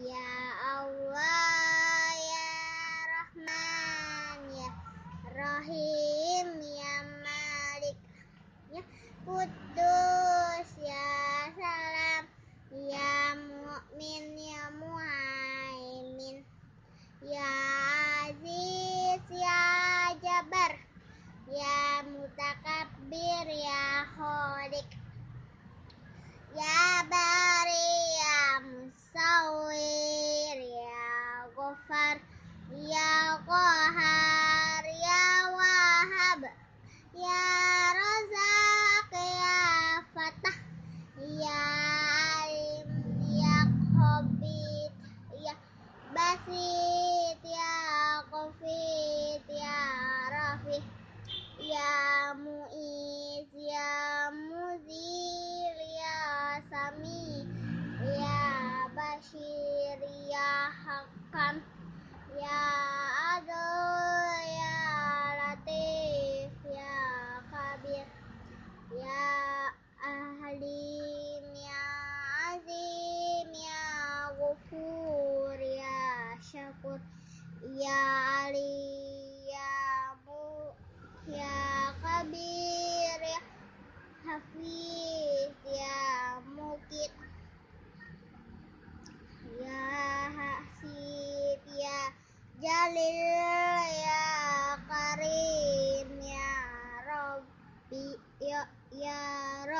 Ya Allah ya Rahman ya Rahim ya Malik ya Kudus ya Salam ya Mu'min ya Muhaimin ya Aziz ya Jabar ya Mutakabbir ya Khalik Ya Bari Coffee.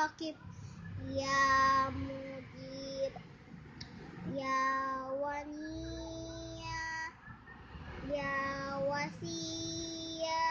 Rakib ya Mujib. Ya Wani ya ya Wasi ya